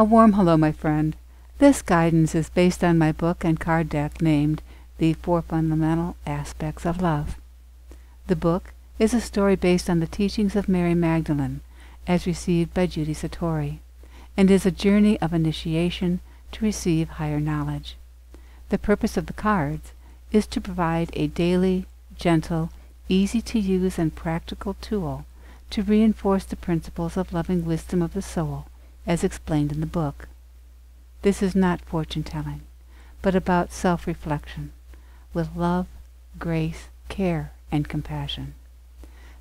A warm hello, my friend. This guidance is based on my book and card deck named The Four Fundamental Aspects of Love. The book is a story based on the teachings of Mary Magdalene, as received by Judy Satori, and is a journey of initiation to receive higher knowledge. The purpose of the cards is to provide a daily, gentle, easy to use and practical tool to reinforce the principles of loving wisdom of the soul as explained in the book. This is not fortune telling, but about self reflection, with love, grace, care, and compassion.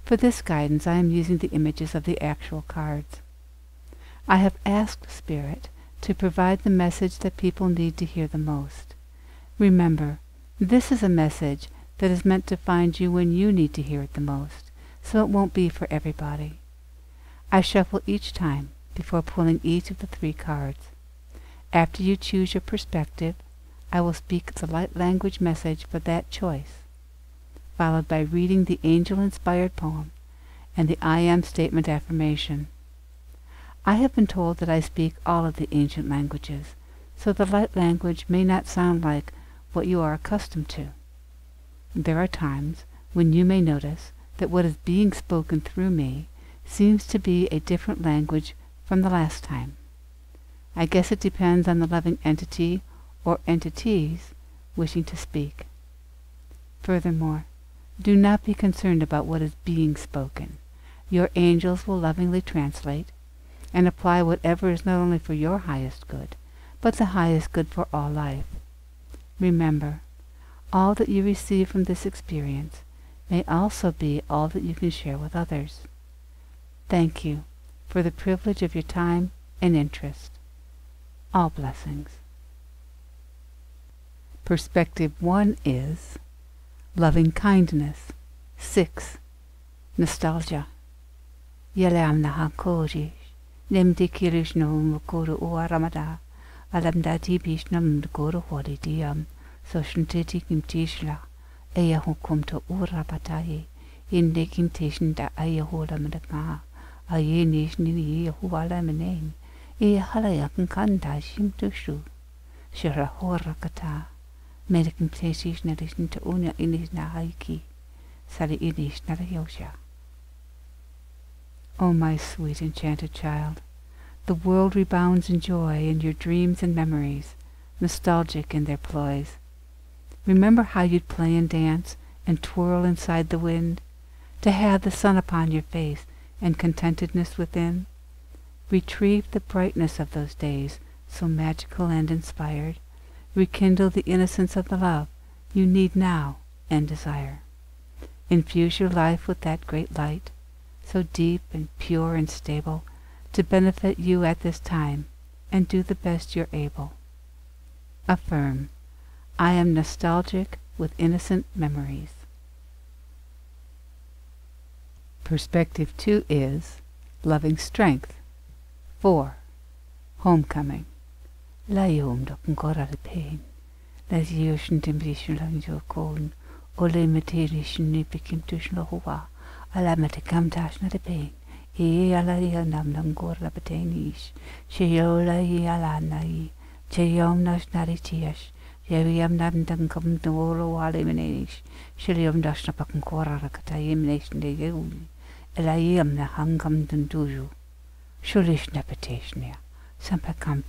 For this guidance I am using the images of the actual cards. I have asked Spirit to provide the message that people need to hear the most. Remember, this is a message that is meant to find you when you need to hear it the most, so it won't be for everybody. I shuffle each time before pulling each of the three cards. After you choose your perspective, I will speak the light language message for that choice, followed by reading the angel-inspired poem and the I Am statement affirmation. I have been told that I speak all of the ancient languages, so the light language may not sound like what you are accustomed to. There are times when you may notice that what is being spoken through me seems to be a different language from the last time. I guess it depends on the loving entity or entities wishing to speak. Furthermore, do not be concerned about what is being spoken. Your angels will lovingly translate and apply whatever is not only for your highest good, but the highest good for all life. Remember, all that you receive from this experience may also be all that you can share with others. Thank you for the privilege of your time and interest. All blessings. Perspective 1 is loving kindness. 6. Nostalgia. Yalam nahakojish. Nemdi kirishno mukuru uaramada. Alam dati bishnam mkuru hodidiyam. Soshntiti kimtishla. Eya hukumto urapatayi. Inde kintishin da ayahola madaka. Ayenish nini yahuwala menein. Eya halayakan kanda shimtushu. Shara horakata. Medikin plesish na lishin to unya na haiki. Sari inish na yosha. O my sweet enchanted child, the world rebounds in joy in your dreams and memories, nostalgic in their ploys. Remember how you'd play and dance and twirl inside the wind, to have the sun upon your face and contentedness within? Retrieve the brightness of those days, so magical and inspired. Rekindle the innocence of the love you need now and desire. Infuse your life with that great light, so deep and pure and stable, to benefit you at this time, and do the best you're able. Affirm, I am nostalgic with innocent memories. Perspective 2 is loving strength. 4. Homecoming. Layom dokun korar pain. Las yoshun tempishin lang jokon. Ole meterishin nipikim tushn lohua. Alamete kam tashna de pain. E ala ya nam nam gorra betenish. Sheyola yi ala nai. Cheyom nash nari tiash. Yewiam nam dan kam dolo wale menenish. Sheliom dashna pakun korar kata yemination de yeuli. Elayim na hangam dan duju. Shulish na peteshnia. Sampa kam.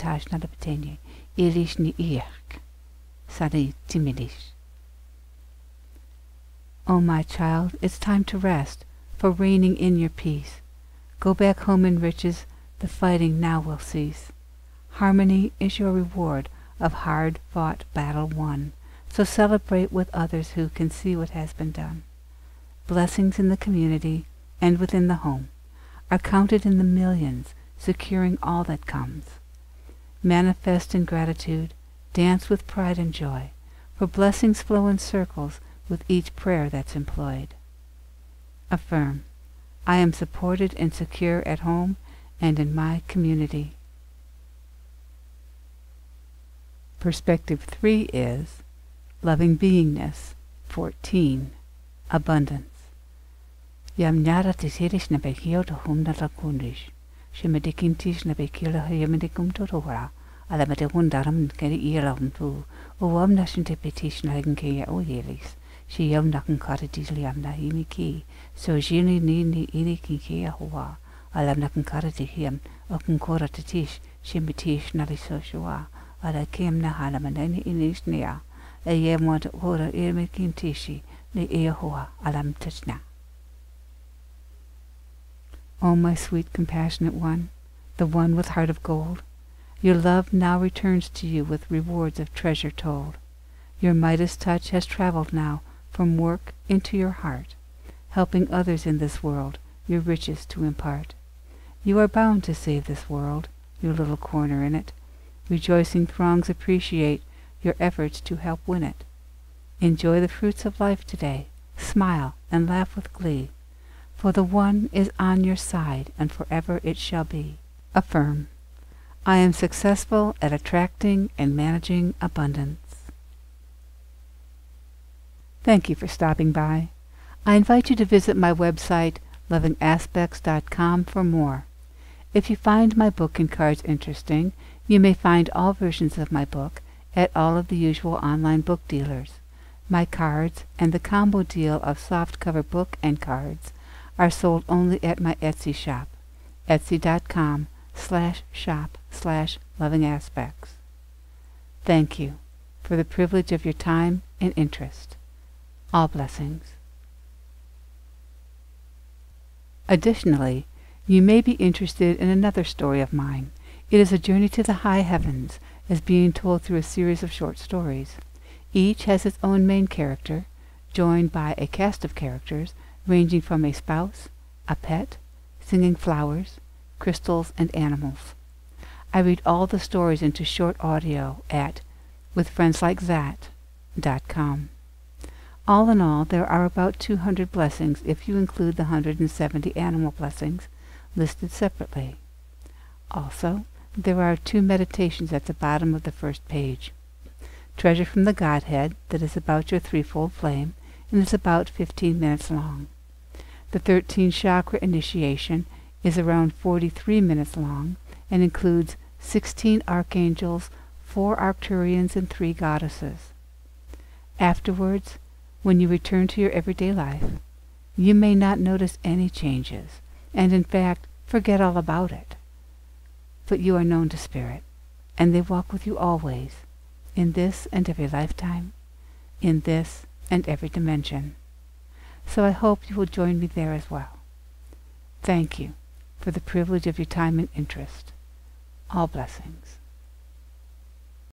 O my child, it's time to rest, for reigning in your peace. Go back home in riches, the fighting now will cease. Harmony is your reward of hard-fought battle won, so celebrate with others who can see what has been done. Blessings in the community and within the home are counted in the millions, securing all that comes. Manifest in gratitude, dance with pride and joy, for blessings flow in circles with each prayer that's employed. Affirm, I am supported and secure at home and in my community. Perspective 3 is Loving Beingness 14 Abundance Jamen, jeg er der til sætte snabbekio, der hun der der kundish. Så med det kinti snabbekio, der jeg med det kom til at høre. Alla med det hun der, men kan det ikke om du. Og om der synes det petition, der kan jeg overhældes. Så jeg om der kan karte diesel, jeg om der ikke kan. Så geni ni ni ikke kan kan jeg høre. Alla med der kan karte det her, og kan køre det tish, så med tish, når det så sjovt. Alla kæmne har der med den ene snære. At jeg måtte høre, er med kintishi, det er høre, alla med det snære. O my sweet, compassionate one, the one with heart of gold, your love now returns to you with rewards of treasure told. Your Midas touch has traveled now from work into your heart, helping others in this world your riches to impart. You are bound to save this world, your little corner in it. Rejoicing throngs appreciate your efforts to help win it. Enjoy the fruits of life today. Smile and laugh with glee for the one is on your side, and forever it shall be. Affirm, I am successful at attracting and managing abundance. Thank you for stopping by. I invite you to visit my website, lovingaspects.com, for more. If you find my book and cards interesting, you may find all versions of my book at all of the usual online book dealers. My cards and the combo deal of softcover book and cards are sold only at my Etsy shop, etsy.com slash shop slash loving aspects. Thank you for the privilege of your time and interest. All blessings. Additionally, you may be interested in another story of mine. It is a journey to the high heavens as being told through a series of short stories. Each has its own main character, joined by a cast of characters ranging from a spouse, a pet, singing flowers, crystals, and animals. I read all the stories into short audio at withfriendslikeThat.com. All in all, there are about 200 blessings if you include the 170 animal blessings listed separately. Also, there are two meditations at the bottom of the first page. Treasure from the Godhead that is about your threefold flame and is about 15 minutes long. The 13 chakra initiation is around 43 minutes long and includes 16 archangels, 4 Arcturians, and 3 goddesses. Afterwards, when you return to your everyday life, you may not notice any changes, and in fact forget all about it. But you are known to Spirit, and they walk with you always, in this and every lifetime, in this and every dimension so I hope you will join me there as well. Thank you for the privilege of your time and interest. All blessings.